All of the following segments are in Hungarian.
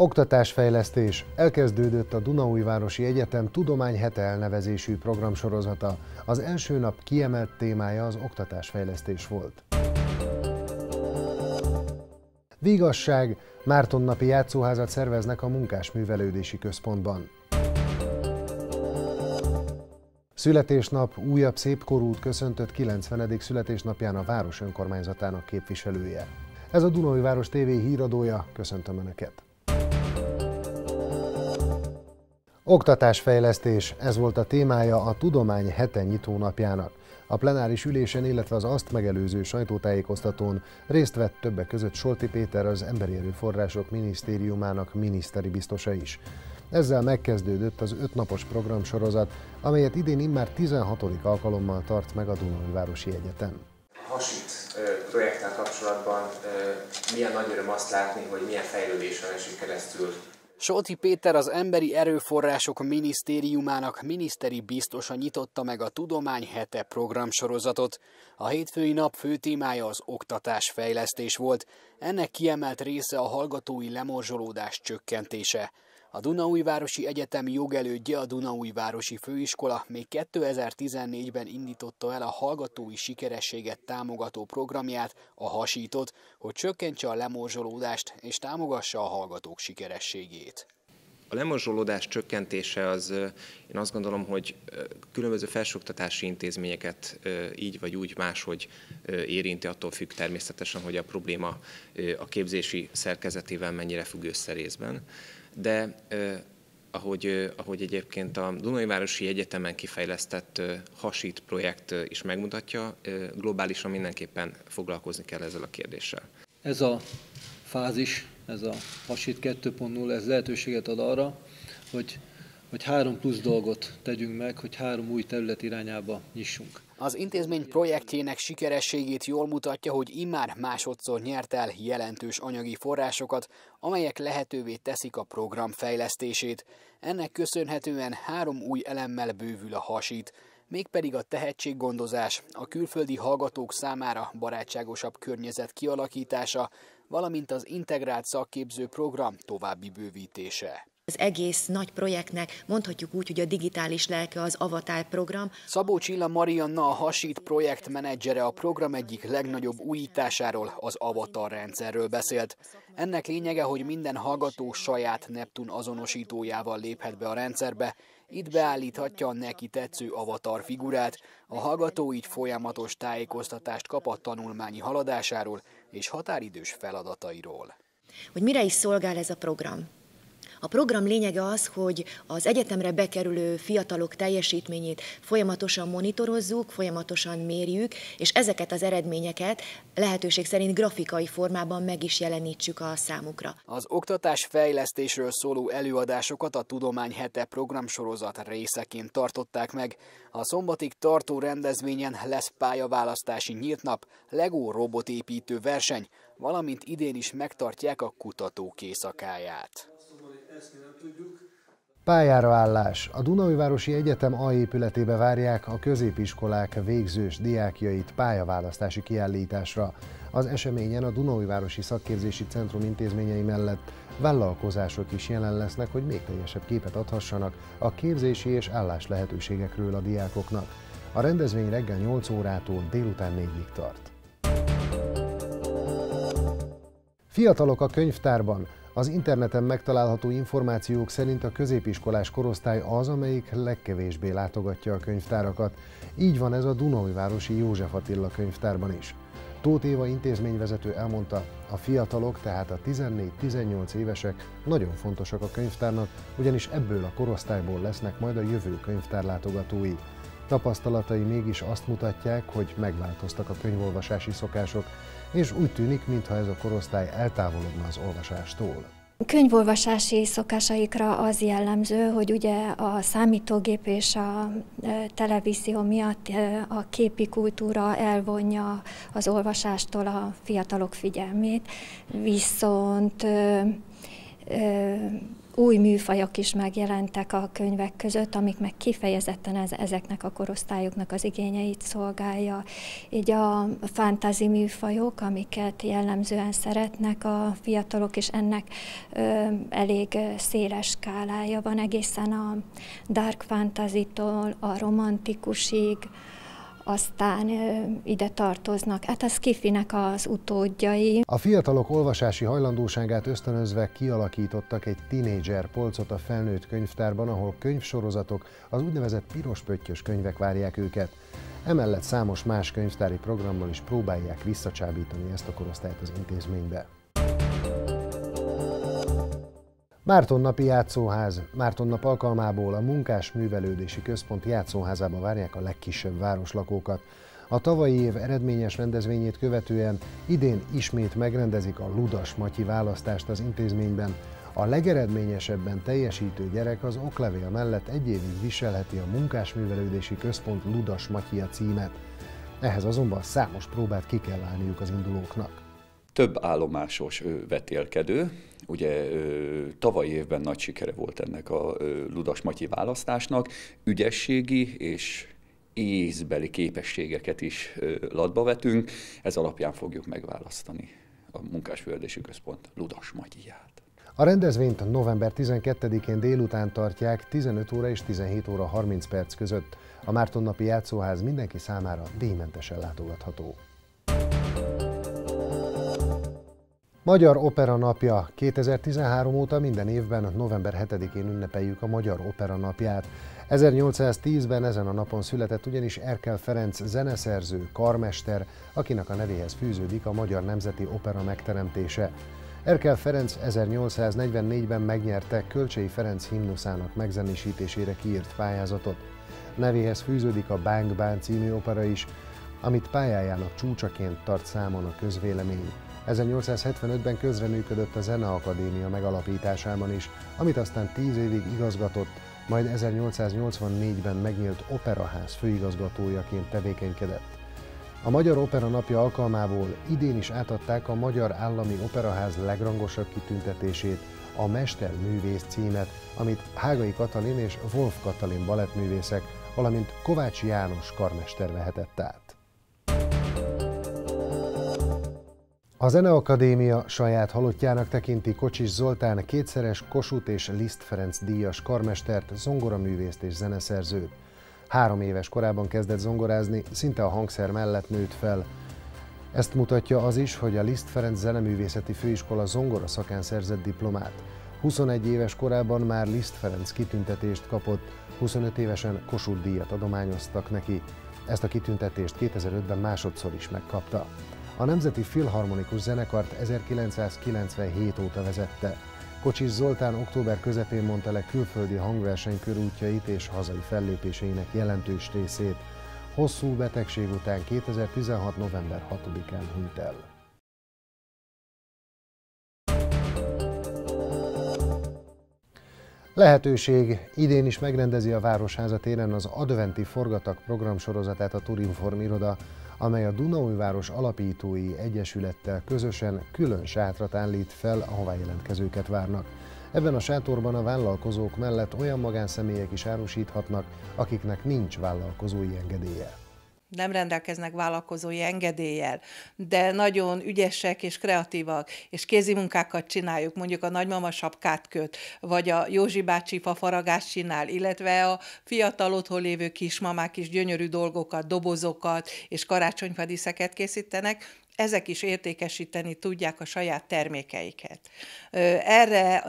Oktatásfejlesztés. Elkezdődött a Dunaújvárosi Egyetem Tudomány Hete elnevezésű programsorozata. Az első nap kiemelt témája az oktatásfejlesztés volt. Vigasság. Márton napi játszóházat szerveznek a Munkásművelődési Központban. Születésnap újabb szépkorút köszöntött 90. születésnapján a város önkormányzatának képviselője. Ez a Dunai Város TV híradója, köszöntöm Önöket! Oktatásfejlesztés, ez volt a témája a Tudomány hete nyitónapjának. A plenáris ülésen, illetve az azt megelőző sajtótájékoztatón részt vett többek között Solti Péter az Emberi Erőforrások Minisztériumának miniszteri biztosa is. Ezzel megkezdődött az ötnapos programsorozat, amelyet idén immár 16. alkalommal tart meg a Városi Egyetem. Hasít projekttel kapcsolatban milyen nagy öröm azt látni, hogy milyen fejlődésen esik keresztül Solti Péter az Emberi Erőforrások Minisztériumának miniszteri biztosa nyitotta meg a Tudomány hete programsorozatot. A hétfői nap fő témája az oktatás fejlesztés volt, ennek kiemelt része a hallgatói lemorzsolódás csökkentése. A Dunaújvárosi Egyetem jogelődje a Dunaújvárosi Főiskola még 2014-ben indította el a hallgatói sikerességet támogató programját, a Hasítot, hogy csökkentse a lemorzsolódást és támogassa a hallgatók sikerességét. A lemorzsolódás csökkentése az, én azt gondolom, hogy különböző felsőoktatási intézményeket így vagy úgy máshogy érinti, attól függ természetesen, hogy a probléma a képzési szerkezetével mennyire függ össze részben de ahogy, ahogy egyébként a Dunajvárosi Egyetemen kifejlesztett hasít projekt is megmutatja, globálisan mindenképpen foglalkozni kell ezzel a kérdéssel. Ez a fázis, ez a hasít 2.0, ez lehetőséget ad arra, hogy, hogy három plusz dolgot tegyünk meg, hogy három új terület irányába nyissunk. Az intézmény projektjének sikerességét jól mutatja, hogy immár másodszor nyert el jelentős anyagi forrásokat, amelyek lehetővé teszik a program fejlesztését. Ennek köszönhetően három új elemmel bővül a hasít, mégpedig a tehetséggondozás, a külföldi hallgatók számára barátságosabb környezet kialakítása, valamint az integrált szakképző program további bővítése. Az egész nagy projektnek mondhatjuk úgy, hogy a digitális lelke az Avatar program. Szabó Csilla Marianna a Hasít projektmenedzsere a program egyik legnagyobb újításáról, az Avatar rendszerről beszélt. Ennek lényege, hogy minden hallgató saját Neptun azonosítójával léphet be a rendszerbe, itt beállíthatja a neki tetsző avatar figurát, a hallgató így folyamatos tájékoztatást kap a tanulmányi haladásáról és határidős feladatairól. Hogy mire is szolgál ez a program? A program lényege az, hogy az egyetemre bekerülő fiatalok teljesítményét folyamatosan monitorozzuk, folyamatosan mérjük, és ezeket az eredményeket lehetőség szerint grafikai formában meg is jelenítsük a számukra. Az oktatás fejlesztésről szóló előadásokat a Tudomány Hete programsorozat részeként tartották meg. A szombatig tartó rendezvényen lesz pályaválasztási nyílt nap, Lego robotépítő verseny, valamint idén is megtartják a kutatók éjszakáját ezt mi nem tudjuk. Pályára állás. A Dunaújvárosi Egyetem A épületébe várják a középiskolák végzős diákjait pályaválasztási kiállításra. Az eseményen a Dunaújvárosi Szakképzési Centrum intézményei mellett vállalkozások is jelen lesznek, hogy még teljesebb képet adhassanak a képzési és állás lehetőségekről a diákoknak. A rendezvény reggel 8 órától délután 4-ig tart. Fiatalok a könyvtárban. Az interneten megtalálható információk szerint a középiskolás korosztály az, amelyik legkevésbé látogatja a könyvtárakat. Így van ez a Dunaújvárosi József Attila könyvtárban is. Tóth Éva intézményvezető elmondta, a fiatalok, tehát a 14-18 évesek nagyon fontosak a könyvtárnak, ugyanis ebből a korosztályból lesznek majd a jövő könyvtárlátogatói. Tapasztalatai mégis azt mutatják, hogy megváltoztak a könyvolvasási szokások, és úgy tűnik, mintha ez a korosztály eltávolodna az olvasástól. Könyvolvasási szokásaikra az jellemző, hogy ugye a számítógép és a e, televízió miatt e, a képi kultúra elvonja az olvasástól a fiatalok figyelmét, viszont új műfajok is megjelentek a könyvek között, amik meg kifejezetten ez, ezeknek a korosztályoknak az igényeit szolgálja. Így a fantasy műfajok, amiket jellemzően szeretnek a fiatalok, és ennek ö, elég széles skálája van egészen a dark fantasy-tól a romantikusig, aztán ide tartoznak. Hát az Kifinek az utódjai. A fiatalok olvasási hajlandóságát ösztönözve kialakítottak egy tinédzser polcot a felnőtt könyvtárban, ahol könyvsorozatok, az úgynevezett piros pöttyös könyvek várják őket. Emellett számos más könyvtári programmal is próbálják visszacsábítani ezt a korosztályt az intézménybe. Márton napi játszóház. Márton nap alkalmából a Munkás Művelődési Központ játszóházába várják a legkisebb városlakókat. A tavalyi év eredményes rendezvényét követően idén ismét megrendezik a Ludas Matyi választást az intézményben. A legeredményesebben teljesítő gyerek az oklevél mellett egy évig viselheti a Munkásművelődési Központ Ludas Matyi címet. Ehhez azonban számos próbát ki kell állniuk az indulóknak. Több állomásos vetélkedő, Ugye tavaly évben nagy sikere volt ennek a Ludas Matyi választásnak, ügyességi és észbeli képességeket is latba vetünk, ez alapján fogjuk megválasztani a Munkásföldési Központ Ludas Matyiját. A rendezvényt november 12-én délután tartják 15 óra és 17 óra 30 perc között. A Márton napi játszóház mindenki számára díjmentesen látogatható. Magyar Opera Napja 2013 óta minden évben november 7-én ünnepeljük a Magyar Opera Napját. 1810-ben ezen a napon született ugyanis Erkel Ferenc zeneszerző, karmester, akinek a nevéhez fűződik a Magyar Nemzeti Opera megteremtése. Erkel Ferenc 1844-ben megnyerte Kölcsei Ferenc himnuszának megzenésítésére kiírt pályázatot. Nevéhez fűződik a Bang Bang című opera is, amit pályájának csúcsaként tart számon a közvélemény. 1875-ben közreműködött a Zeneakadémia megalapításában is, amit aztán tíz évig igazgatott, majd 1884-ben megnyílt Operaház főigazgatójaként tevékenykedett. A Magyar Opera napja alkalmából idén is átadták a Magyar Állami Operaház legrangosabb kitüntetését, a Mesterművész címet, amit Hágai Katalin és Wolf Katalin balettművészek, valamint Kovács János karmester vehetett át. A Zeneakadémia saját halottjának tekinti Kocsis Zoltán kétszeres Kossuth és Liszt Ferenc díjas karmestert, zongoraművészt és zeneszerzőt. Három éves korában kezdett zongorázni, szinte a hangszer mellett nőtt fel. Ezt mutatja az is, hogy a Liszt Ferenc Zeneművészeti Főiskola zongora szakán szerzett diplomát. 21 éves korában már Liszt Ferenc kitüntetést kapott, 25 évesen Kossuth díjat adományoztak neki. Ezt a kitüntetést 2005-ben másodszor is megkapta. A Nemzeti Filharmonikus Zenekart 1997 óta vezette. Kocsis Zoltán október közepén mondta le külföldi hangverseny körútjait és hazai fellépéseinek jelentős részét. Hosszú betegség után 2016. november 6-án hunyt el. Lehetőség. Idén is megrendezi a Városháza téren az Adventi Forgatak programsorozatát a Turinform iroda amely a Dunaújváros Alapítói Egyesülettel közösen külön sátrat állít fel, ahová jelentkezőket várnak. Ebben a sátorban a vállalkozók mellett olyan magánszemélyek is árusíthatnak, akiknek nincs vállalkozói engedélye nem rendelkeznek vállalkozói engedéllyel, de nagyon ügyesek és kreatívak, és kézimunkákat csináljuk, mondjuk a nagymama sapkát köt, vagy a Józsi bácsi fafaragást csinál, illetve a fiatal otthon lévő kismamák is gyönyörű dolgokat, dobozokat és karácsonyfadiszeket készítenek, ezek is értékesíteni tudják a saját termékeiket. Erre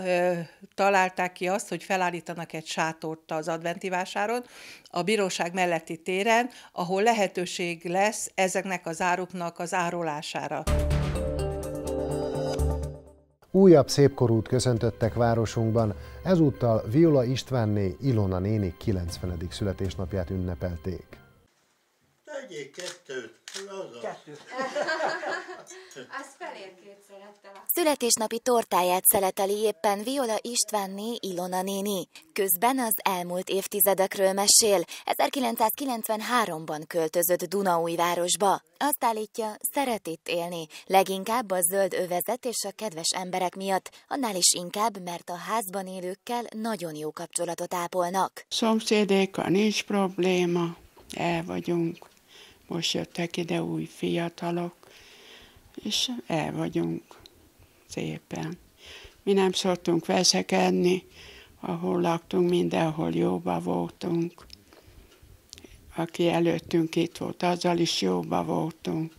találták ki azt, hogy felállítanak egy sátort az adventi vásáron, a bíróság melletti téren, ahol lehetőség lesz ezeknek az áruknak az árolására. Újabb szépkorút köszöntöttek városunkban, ezúttal Viola Istvánné Ilona néni 90. születésnapját ünnepelték. Tegyék kettőt, Születésnapi tortáját szeleteli éppen Viola Istvánné Ilona néni. Közben az elmúlt évtizedekről mesél. 1993-ban költözött Dunaújvárosba. Azt állítja, szeret itt élni. Leginkább a zöld övezet és a kedves emberek miatt, annál is inkább, mert a házban élőkkel nagyon jó kapcsolatot ápolnak. Szomszédékkal nincs probléma, el vagyunk. Most jöttek ide új fiatalok, és el vagyunk szépen. Mi nem szoktunk veszekedni, ahol laktunk, mindenhol jóba voltunk. Aki előttünk itt volt, azzal is jóba voltunk.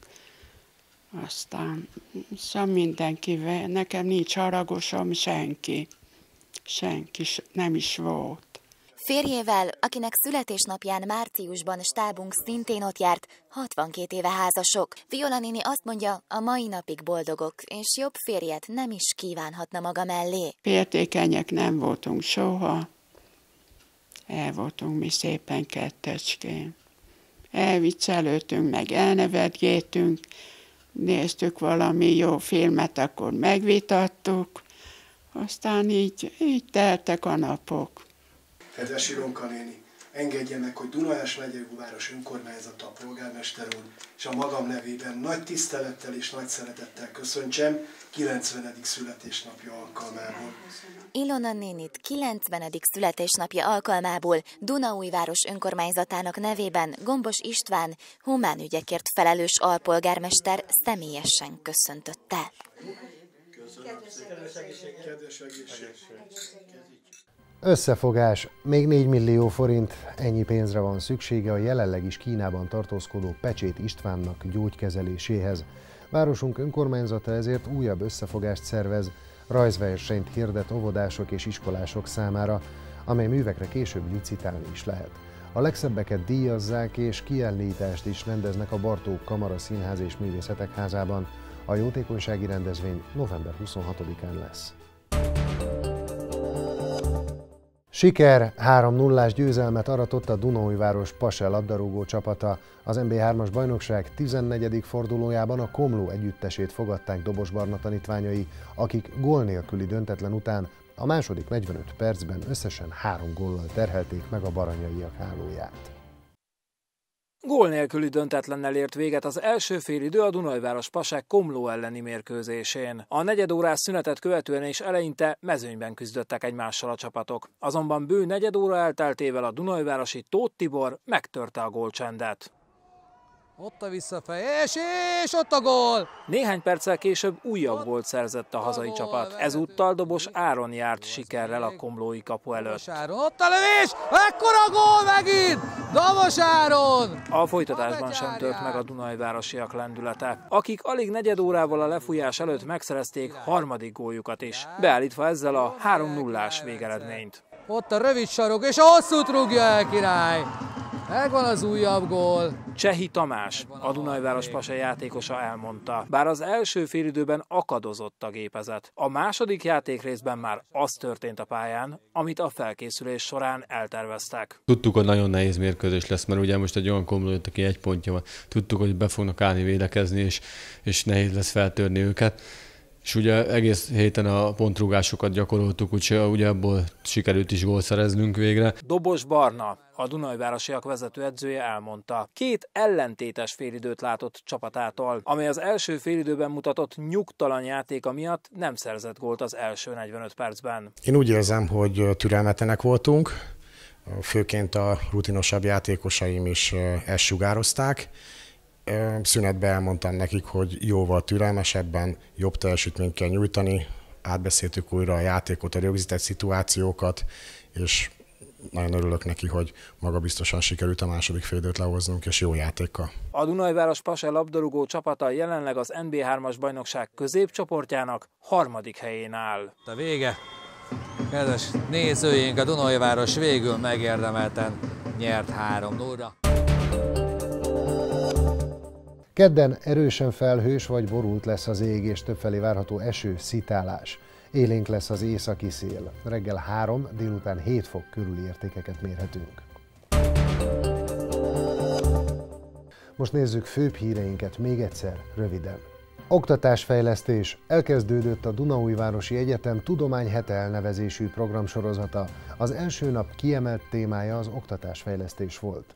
Aztán szóval mindenkivel, nekem nincs haragosom senki. Senki nem is volt. Férjével, akinek születésnapján márciusban stábunk szintén ott járt, 62 éve házasok. Viola néni azt mondja, a mai napig boldogok, és jobb férjet nem is kívánhatna maga mellé. Fértékenyek nem voltunk soha. El voltunk mi szépen kettecskén. Elviccelődtünk, meg elnevetgétünk, néztük valami jó filmet, akkor megvitattuk, aztán így, így teltek a napok. Kedves Ironka néni, engedje meg, hogy Dunajás megyei város önkormányzata, a polgármester úr, és a magam nevében nagy tisztelettel és nagy szeretettel köszöntsem 90. születésnapja alkalmából. Ilona nénit 90. születésnapja alkalmából Dunaújváros önkormányzatának nevében Gombos István humán ügyekért felelős alpolgármester személyesen köszöntötte. Köszönöm. Kedves egészség. Kedves egészség. Összefogás. Még 4 millió forint, ennyi pénzre van szüksége a jelenleg is Kínában tartózkodó Pecsét Istvánnak gyógykezeléséhez. Városunk önkormányzata ezért újabb összefogást szervez, rajzversenyt hirdet óvodások és iskolások számára, amely művekre később licitálni is lehet. A legszebbeket díjazzák és kiállítást is rendeznek a Bartók Kamara Színház és Művészetek Házában. A jótékonysági rendezvény november 26-án lesz. Siker 3-0-ás győzelmet aratott a Dunói-város Pase labdarúgó csapata. Az MB3-as bajnokság 14. fordulójában a Komló együttesét fogadták Dobos Barna tanítványai, akik gól nélküli döntetlen után a második 45 percben összesen három góllal terhelték meg a baranyaiak hálóját. Gól nélküli döntetlennel ért véget az első félidő a Dunajváros Pasák Komló elleni mérkőzésén. A negyedórás szünetet követően és eleinte mezőnyben küzdöttek egymással a csapatok. Azonban bő negyedóra elteltével a Dunajvárosi Tóth Tibor megtörte a gólcsendet. Ott a visszafejés, és ott a gól! Néhány perccel később újabb gólt szerzett a hazai a csapat. Ezúttal Dobos Áron járt sikerrel a komlói kapu előtt. Áron, ott a lövés! Ekkora gól megint! Dobos Áron! A folytatásban sem tört meg a Dunajvárosiak lendülete, akik alig negyed órával a lefújás előtt megszerezték harmadik góljukat is, beállítva ezzel a 3-0-ás végeredményt. Ott a rövid sarok, és a hosszút rúgja el király! Megvan az újabb gól. Csehi Tamás, a Dunajváros Pasa játékosa elmondta. Bár az első félidőben akadozott a gépezet, a második játékrészben már az történt a pályán, amit a felkészülés során elterveztek. Tudtuk, hogy nagyon nehéz mérkőzés lesz, mert ugye most egy olyan komló aki egy pontja van. Tudtuk, hogy be fognak állni védekezni, és, és nehéz lesz feltörni őket és ugye egész héten a pontrúgásokat gyakoroltuk, úgyhogy ugye abból sikerült is gól szereznünk végre. Dobos Barna, a Dunajvárosiak vezető edzője elmondta. Két ellentétes félidőt látott csapatától, amely az első félidőben mutatott nyugtalan játéka miatt nem szerzett gólt az első 45 percben. Én úgy érzem, hogy türelmetlenek voltunk, főként a rutinosabb játékosaim is ezt sugározták, Szünetben elmondtam nekik, hogy jóval türelmesebben, jobb teljesítményt kell nyújtani, átbeszéltük újra a játékot, a rögzített szituációkat, és nagyon örülök neki, hogy maga biztosan sikerült a második félidőt lehoznunk, és jó játékkal. A Dunajváros Pase labdarúgó csapata jelenleg az NB3-as bajnokság középcsoportjának harmadik helyén áll. A vége. Kedves nézőink, a Dunajváros végül megérdemelten nyert 3 0 Kedden erősen felhős vagy borult lesz az ég, és többfelé várható eső, szitálás. Élénk lesz az északi szél. Reggel 3, délután 7 fok körüli értékeket mérhetünk. Most nézzük főbb híreinket még egyszer, röviden. Oktatásfejlesztés. Elkezdődött a Dunaújvárosi Egyetem Tudomány Hete elnevezésű programsorozata. Az első nap kiemelt témája az oktatásfejlesztés volt.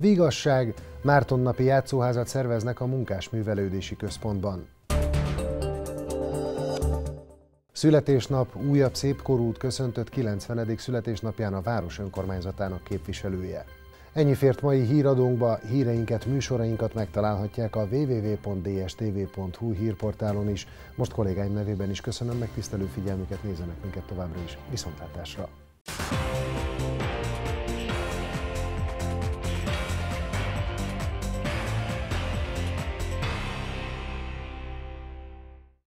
Vigasság. Márton napi játszóházat szerveznek a Munkásművelődési Központban. Születésnap újabb szépkorút köszöntött 90. születésnapján a város önkormányzatának képviselője. Ennyi fért mai híradónkba, híreinket, műsorainkat megtalálhatják a www.dstv.hu hírportálon is. Most kollégáim nevében is köszönöm megtisztelő figyelmüket, nézzenek minket továbbra is. Viszontlátásra!